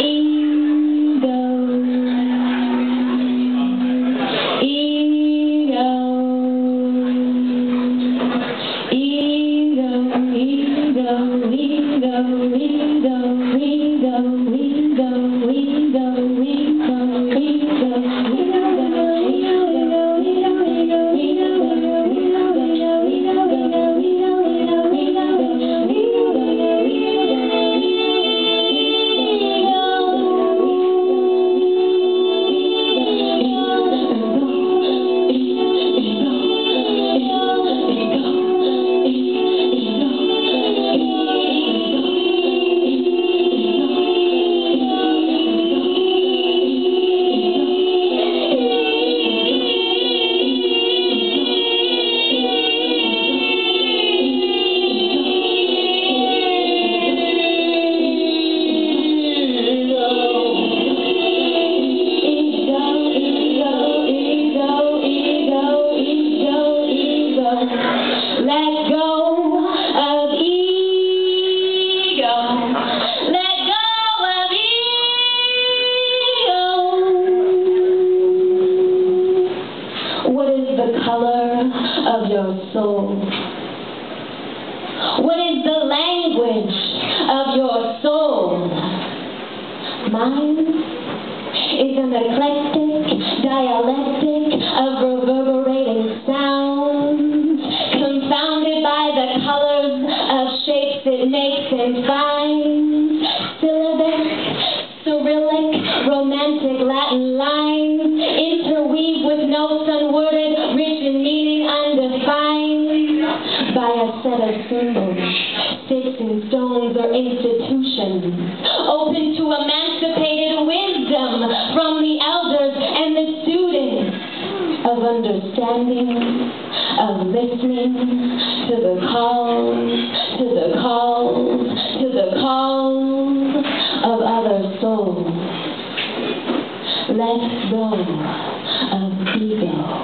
Ego, ego, ego, ego, ego. Your soul? What is the language of your soul? Mine is an eclectic dialectic of reverberating sounds, confounded by the colors of shapes it makes and by a set of symbols, sticks and stones or institutions, open to emancipated wisdom from the elders and the students of understanding, of listening to the calls, to the calls, to the calls of other souls. Let go of ego.